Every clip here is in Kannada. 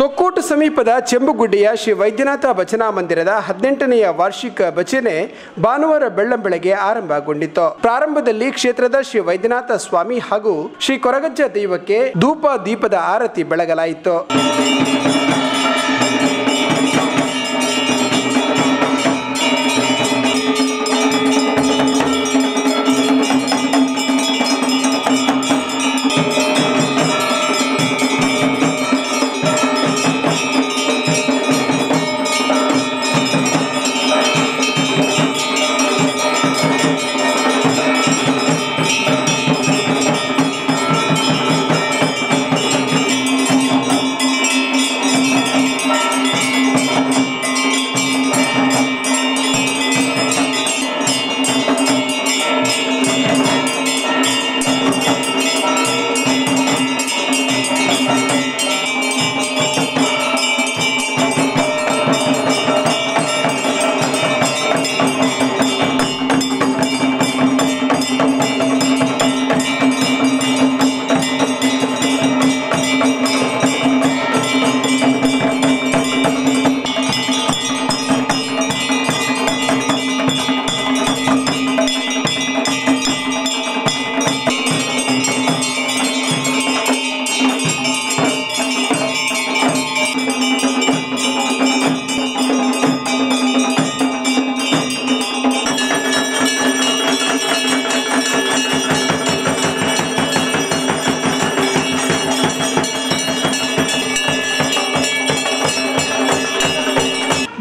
ತೊಕ್ಕೋಟು ಸಮೀಪದ ಚೆಂಬುಗುಡ್ಡೆಯ ಶ್ರೀ ವೈದ್ಯನಾಥ ಭಜನಾ ಮಂದಿರದ ಹದಿನೆಂಟನೆಯ ವಾರ್ಷಿಕ ಭಜನೆ ಭಾನುವಾರ ಬೆಳ್ಳಂಬೆಳಗ್ಗೆ ಆರಂಭಗೊಂಡಿತು ಪ್ರಾರಂಭದಲ್ಲಿ ಕ್ಷೇತ್ರದ ಶ್ರೀ ವೈದ್ಯನಾಥ ಸ್ವಾಮಿ ಹಾಗೂ ಶ್ರೀ ಕೊರಗಜ್ಜ ದೈವಕ್ಕೆ ಧೂಪ ದೀಪದ ಆರತಿ ಬೆಳಗಲಾಯಿತು.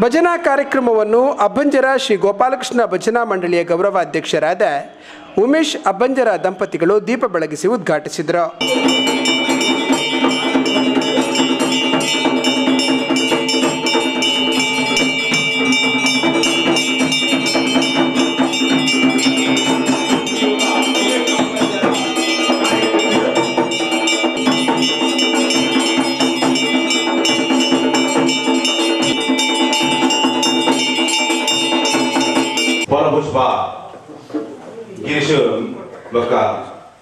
ಭಜನಾ ಕಾರ್ಯಕ್ರಮವನ್ನು ಅಬ್ಬಂಜರ ಶ್ರೀ ಗೋಪಾಲಕೃಷ್ಣ ಭಜನಾ ಮಂಡಳಿಯ ಗೌರವಾಧ್ಯಕ್ಷರಾದ ಉಮೇಶ್ ಅಬ್ಬಂಜರ ದಂಪತಿಗಳು ದೀಪ ಬೆಳಗಿಸಿ ಉದ್ಘಾಟಿಸಿದರು.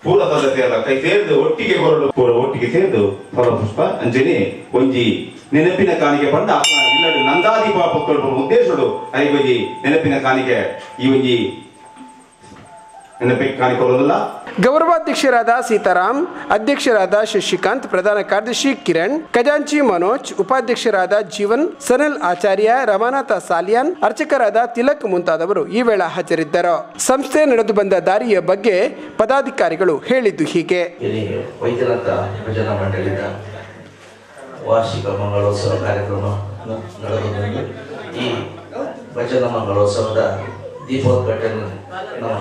ಪೂರ ಸದಸ್ಯರ ಕೈ ಸೇರಿದು ಒಟ್ಟಿಗೆ ಪೂರ ಒಟ್ಟಿಗೆ ಸೇರ್ದು ಫಲಪುಷ್ಪ, ಅಂಜನಿ, ಒಂಜಿ, ನೆನಪಿನ ಕಾಣಿಕೆ ಪಂಡ ಇಲ್ಲಡು ನಂದಾದಿ ಪೊಕ್ಕಳು ಉದ್ದೇಶಡು ಐಗೊಜಿ ನೆನಪಿನ ಕಾಣಿಕೆ, ಈ ಒಂಜಿ ಗೌರವಾಧ್ಯಕ್ಷರಾದ ಸೀತಾರಾಮ್ ಅಧ್ಯಕ್ಷರಾದ ಶಶಿಕಾಂತ್ ಪ್ರಧಾನ ಕಾರ್ಯದರ್ಶಿ ಕಿರಣ್ ಖಜಾಂಚಿ ಮನೋಜ್ ಉಪಾಧ್ಯಕ್ಷರಾದ ಜೀವನ್ ಸನಲ್ ಆಚಾರ್ಯ ರಮಾನಾಥ ಸಾಲಿಯಾನ್ ಅರ್ಚಕರಾದ ತಿಲಕ್ ಮುಂತಾದವರು ಈ ವೇಳೆ ಹಾಜರಿದ್ದರು. ಸಂಸ್ಥೆ ನಡೆದು ಬಂದ ದಾರಿಯ ಬಗ್ಗೆ ಪದಾಧಿಕಾರಿಗಳು ಹೇಳಿದ್ದು ಹೀಗೆ. ವೈದ್ಯನಾಥ ಭಜನಾ ವಾರ್ಷಿಕ ಮಂಗಳೋತ್ಸವ ಕಾರ್ಯಕ್ರಮ ನಡೆದು ಬಂದು ಈ ಭಜನ ಮಂಗಳೋತ್ಸವದ ದೀಪೋದ್ಘಾಟನೆ ನಮ್ಮ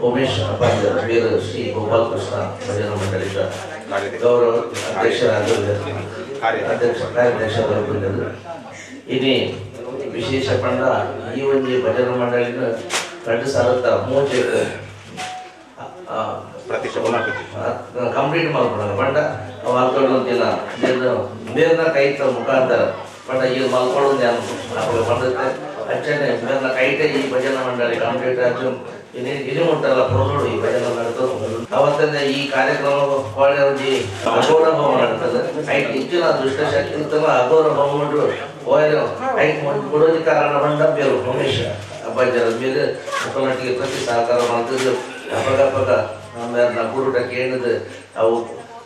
ಉಮೇಶ್ ಅಪ್ಪಾಜಿ ವೀರ ಶ್ರೀ ಗೋಪಾಲಕೃಷ್ಣ ಭಜನಾ ಮಂಡಳಿದ ಗೌರವ ಅಧ್ಯಕ್ಷರಾದ ಅಧ್ಯಕ್ಷ ಕಾರ್ಯಾಧ್ಯಕ್ಷರಾಗಿ ಬಂದದ್ದು ಇನಿ ವಿಶೇಷ ಪಂಡ ಈ ಒಂದು ಭಜನಾ ಮಂಡಳಿನ ಎರಡು ಸಾವಿರದ ಪುನರ್ಪತಿ ಕಂಪ್ಲೀಟ್ ಮಾಡ್ಬಿಡೋಣ. ಬಂಡ ಅವು ಹಾಕೊಳ್ಳೋದಿಲ್ಲ ಬೇರ್ನ ಕೈತ ಮುಖಾಂತರ ಪಂಡ ಈಗ ಮಲ್ಕೊಳ್ಳೋದು ನಾನು ಅವಾಗ ಬಂದತ್ತೆ ಅಚ್ಚನೆ ಬೇರ್ನ ಕೈಟ ಈ ಭಜನಾ ಮಂಡಳಿ ಕಂಪ್ಲೀಟ್ ಆಚು ಇನಿ ಇದು ಉಂಟಲ್ಲ ಪ್ರೊಸೋಡು ಈ ಭಜನಾ ನಡೆದು ಅವತ್ತಂದ ಈ ಕಾರ್ಯಕ್ರಮ ಒಳ್ಳೆ ಒಂದು ಅಘೋರ ಹೋಮ ನಡ್ತದೆ ಐಟ್ ಹೆಚ್ಚಿನ ದುಷ್ಟಶಕ್ತಿ ಇರ್ತಲ್ಲ ಅಘೋರ ಹೋಮ ಮಾಡ್ರು ಹೋಯ್ರು ಐಟ್ ಕೊಡೋದಕ್ಕೆ ಕಾರಣ ಬಂದ ಬೇರು ಉಮೇಶ್ ಅಬ್ಬಾಜರ ಮೇಲೆ ಮುಖಮಟ್ಟಿಗೆ ಪ್ರತಿ ಸಹಕಾರ ಮಾಡ್ತಿದ್ದು ಅಪಗ ನಮ್ಮ ಗುರುಟ ಕೇಳಿದ ಅವು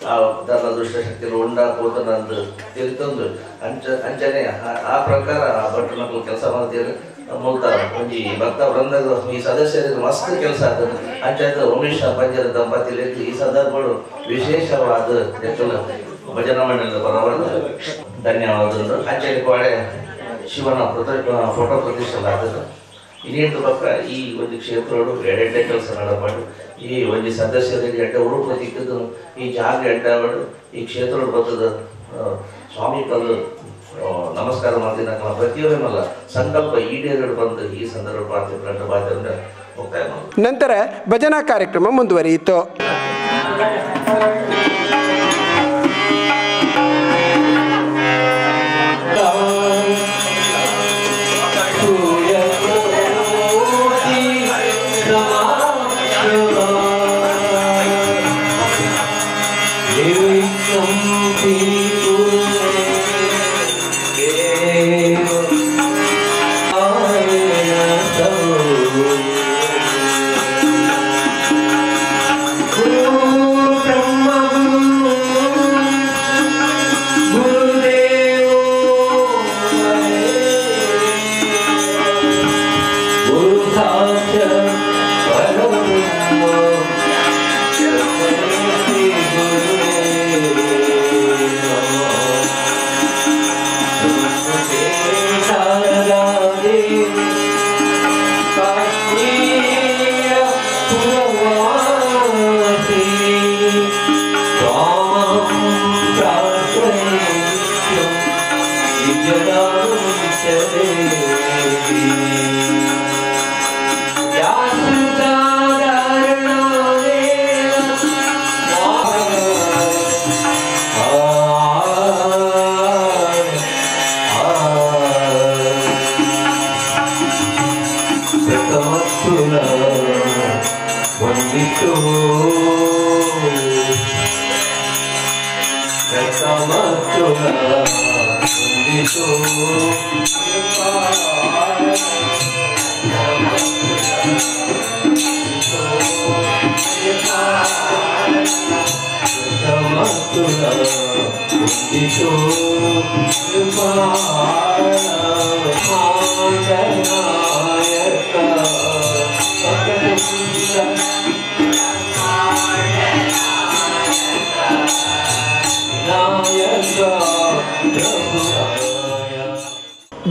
ಆ ಧರ್ಮ ದುಷ್ಟಶಕ್ತಿಗಳು ಉಂಡಾಕೋತ ನಂದು ತಿಳಿತಂದು ಅಂಚ, ಅಂಚನೆ, ಆ- ಪ್ರಕಾರ ಆ ಭಟ್ರು ಮಕ್ಕಳು ಕೆಲಸ ಮಾಡ್ತೀರಿ ಮುಲ್ತಾರ ಒಂಜಿ ಭಕ್ತ ವೃಂದದ ಈ ಸದಸ್ಯರಿಗೆ ಮಸ್ತ್ ಕೆಲಸ ಆಗ್ತದೆ. ಅಂಚಾಯ್ತು ಉಮೇಶ್ ಪಂಜರ ದಂಪತಿಲಿ ಈ ಸಂದರ್ಭಗಳು ವಿಶೇಷವಾದ ಹೆಚ್ಚು ಭಜನಾ ಮಂಡಲದ ಪರವಾಗಿ ಧನ್ಯವಾದಗಳು. ಅಂಚನೆ ಕೋಡೆ ಶಿವನ ಪ್ರತಿ ಫೋಟೋ ಪ್ರತಿಷ್ಠಲಾಗ್ತದೆ ಇನ್ನೇನು ಪಕ್ಕ ಈ ಒಂದು ಕ್ಷೇತ್ರಗಳು ಎಡೆಡ್ಡೆ ಕೆಲಸ ಮಾಡಬಾರ್ದು. ಈ ಒಂದು ಸದಸ್ಯರಿಗೆ ಎಡ್ಡ ಉಡುಪು ಈ ಜಾಗ ಎಡ್ಡಾಡು ಈ ಕ್ಷೇತ್ರ ಬರ್ತದ ಸ್ವಾಮಿ ಪದ ನಮಸ್ಕಾರ ಮಾಡ್ತೀನಿ ಪ್ರತಿಯೊಬ್ಬನಲ್ಲ ಸಂಕಲ್ಪ ಈಡೇರಡು ಬಂದು ಈ ಸಂದರ್ಭ ಪ್ರಾರ್ಥನೆ ಬಾಧ್ಯ ಮುಕ್ತಾಯ ನಂತರ ಭಜನಾ ಕಾರ್ಯಕ್ರಮ ಮುಂದುವರಿಯಿತು.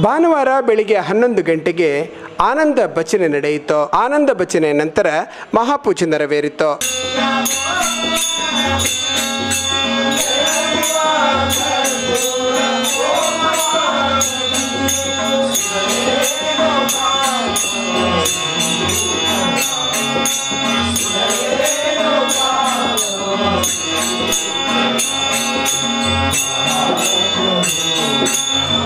ಭಾನುವಾರ ಬೆಳಿಗ್ಗೆ ಹನ್ನೊಂದು ಗಂಟೆಗೆ ಆನಂದ ಭಜನೆ ನಡೆಯಿತು. ಆನಂದ ಭಜನೆ ನಂತರ ಮಹಾಪೂಜೆ ನೆರವೇರಿತು. Thank you.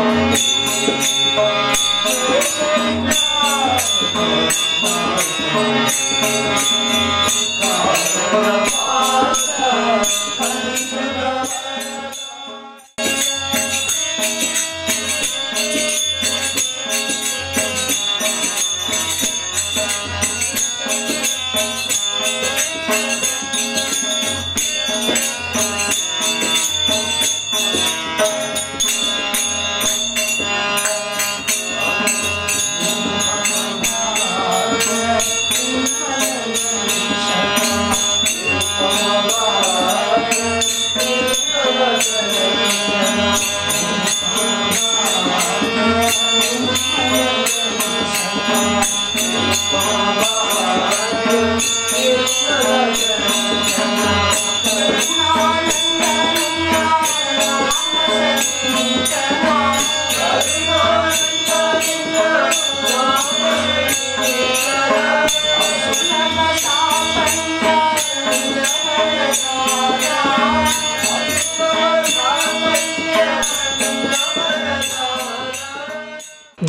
Thank you.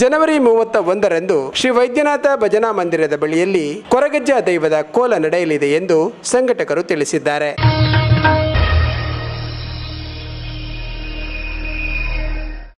ಜನವರಿ ಮೂವತ್ತ ಒಂದರಂದು ಶ್ರೀ ವೈದ್ಯನಾಥ ಭಜನಾ ಮಂದಿರದ ಬಳಿಯಲ್ಲಿ ಕೊರಗಜ್ಜ ದೈವದ ಕೋಲ ನಡೆಯಲಿದೆ ಎಂದು ಸಂಘಟಕರು ತಿಳಿಸಿದ್ದಾರೆ.